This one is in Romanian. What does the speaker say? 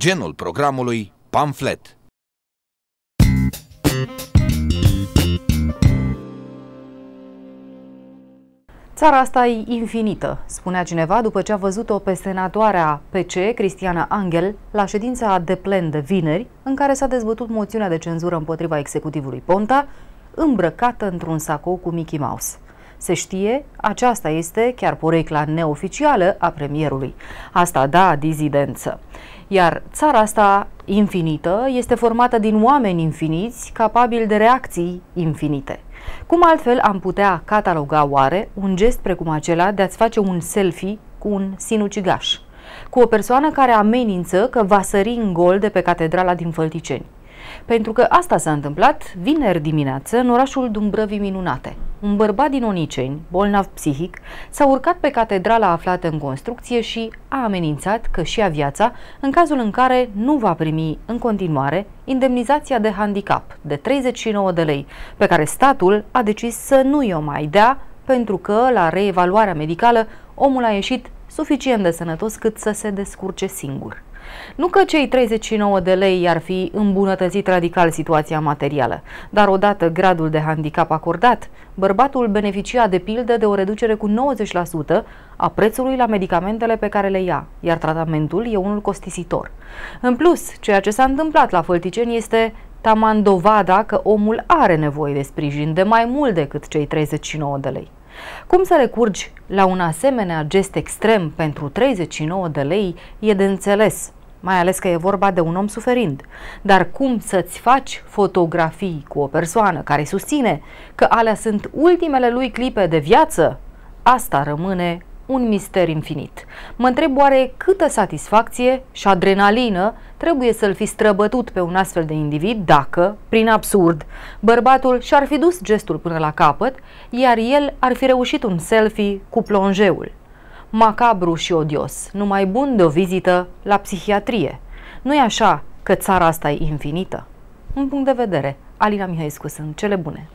genul programului pamflet. Țara asta e infinită, spunea cineva după ce a văzut-o pe senatoarea PC, Cristiana Angel, la ședința de plen de vineri, în care s-a dezbătut moțiunea de cenzură împotriva executivului Ponta, îmbrăcată într-un sacou cu Mickey Mouse. Se știe, aceasta este chiar porecla neoficială a premierului. Asta da dizidență. Iar țara asta infinită este formată din oameni infiniți, capabili de reacții infinite. Cum altfel am putea cataloga oare un gest precum acela de a-ți face un selfie cu un sinucigaș? Cu o persoană care amenință că va sări în gol de pe catedrala din Fălticeni. Pentru că asta s-a întâmplat vineri dimineață în orașul Dumbrăvii Minunate. Un bărbat din Oniceni, bolnav psihic, s-a urcat pe catedrala aflată în construcție și a amenințat că și-a viața în cazul în care nu va primi în continuare indemnizația de handicap de 39 de lei, pe care statul a decis să nu i-o mai dea pentru că la reevaluarea medicală omul a ieșit suficient de sănătos cât să se descurce singur. Nu că cei 39 de lei ar fi îmbunătățit radical situația materială, dar odată gradul de handicap acordat, bărbatul beneficia de pildă de o reducere cu 90% a prețului la medicamentele pe care le ia, iar tratamentul e unul costisitor. În plus, ceea ce s-a întâmplat la Fălticeni este taman dovada că omul are nevoie de sprijin de mai mult decât cei 39 de lei. Cum să recurgi la un asemenea gest extrem pentru 39 de lei e de înțeles, mai ales că e vorba de un om suferind. Dar cum să-ți faci fotografii cu o persoană care susține că alea sunt ultimele lui clipe de viață? Asta rămâne un mister infinit. Mă întreb oare câtă satisfacție și adrenalină trebuie să-l fi străbătut pe un astfel de individ dacă, prin absurd, bărbatul și-ar fi dus gestul până la capăt, iar el ar fi reușit un selfie cu plonjeul macabru și odios, numai bun de o vizită la psihiatrie. Nu e așa că țara asta e infinită? Un punct de vedere. Alina Mihaescu sunt cele bune.